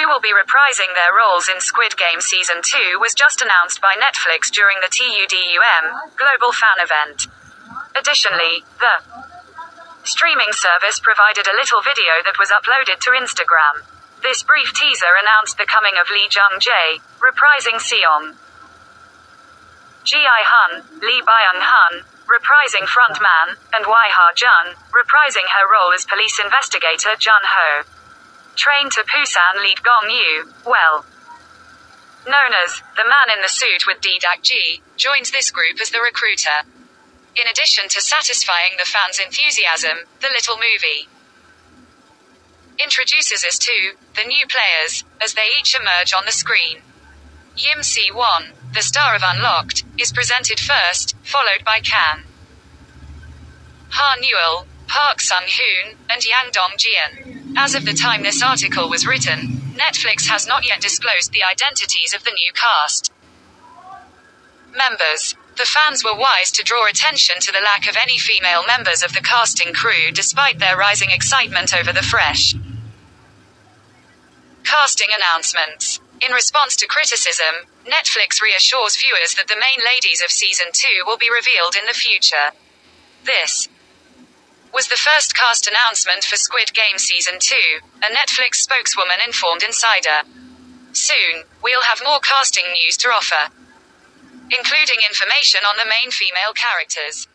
who will be reprising their roles in Squid Game Season 2 was just announced by Netflix during the TUDUM Global Fan Event. Additionally, the streaming service provided a little video that was uploaded to Instagram. This brief teaser announced the coming of Lee Jung Jae, reprising Seong. Gi Hun, Lee Byung Hun, reprising frontman, and Wi Ha Joon, reprising her role as police investigator Jun Ho. Train to Busan lead Gong Yoo, well known as the man in the suit with ddakji, joins this group as the recruiter. In addition to satisfying the fans' enthusiasm, the little movie introduces us to the new players as they each emerge on the screen. Yim Si Wan, the star of Unlocked, is presented first, followed by Kang. Ha Neul, Park Sung Hoon, and Yang Dong Geun. As of the time this article was written, Netflix has not yet disclosed the identities of the new cast members. The fans were wise to draw attention to the lack of any female members of the casting crew despite their rising excitement over the fresh casting announcements. In response to criticism, Netflix reassures viewers that the main ladies of season 2 will be revealed in the future. This was the first cast announcement for Squid Game Season 2, a Netflix spokeswoman informed Insider. Soon, we'll have more casting news to offer, including information on the main female characters.